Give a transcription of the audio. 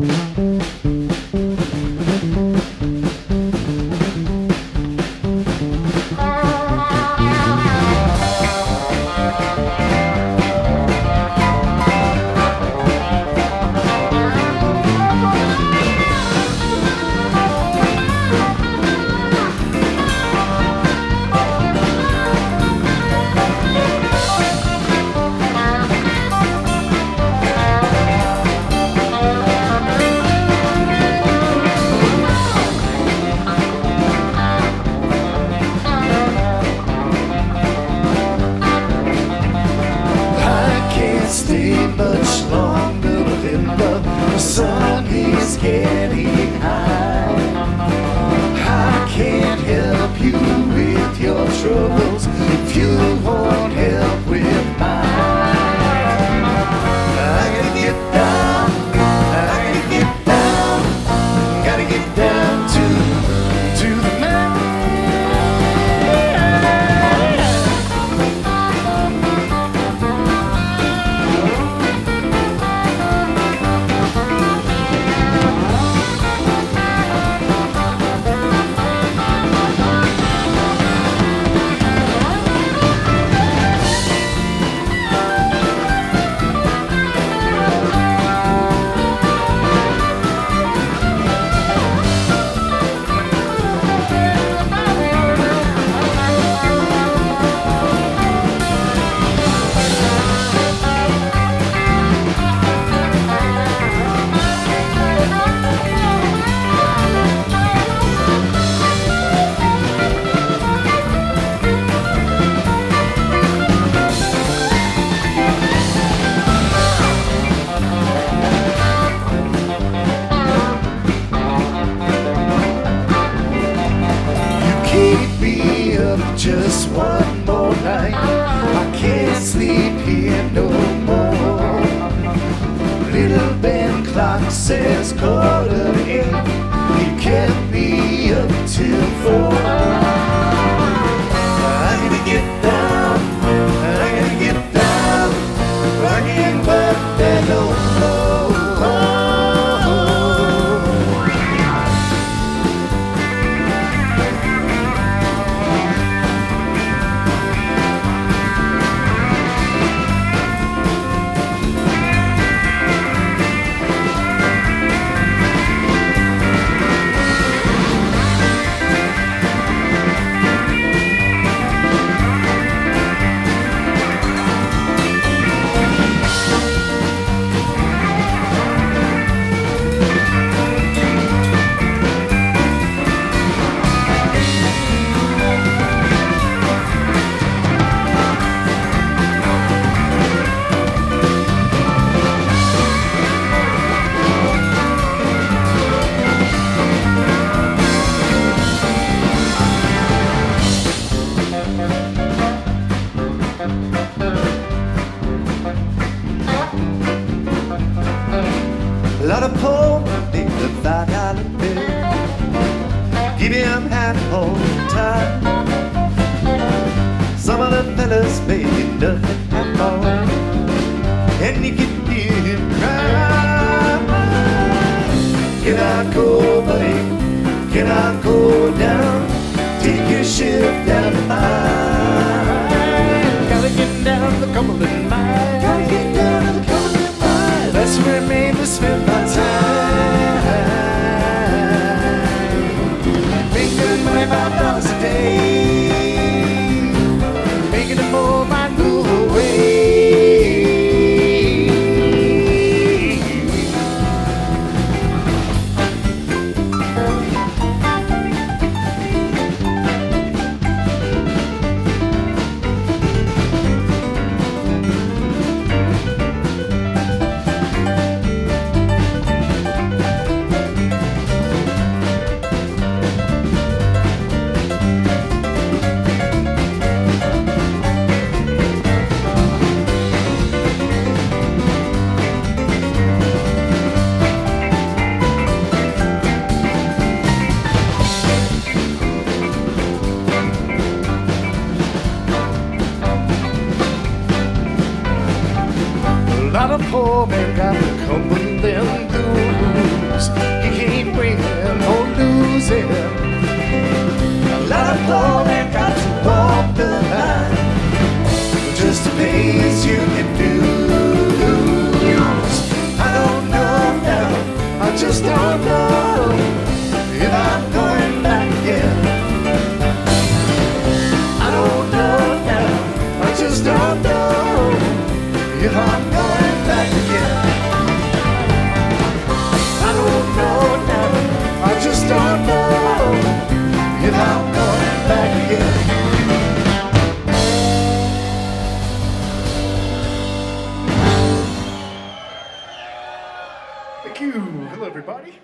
I much longer November. The sun is getting high. Sleep here no A poor people the five dollar bill. Give him half all the time. Some of the fellas making nothing at all. And you can hear him cry. Can I go, buddy? Can I go down? Take your ship down to mine. Gotta get down the Cumberland mine. Gotta get down the Cumberland mine. That's where me spend my got a poor man got to come the Cumberland blues. He can't win or lose it. A lot of poor men got to walk the line just to pay you can do. I don't know now, I just don't know. everybody.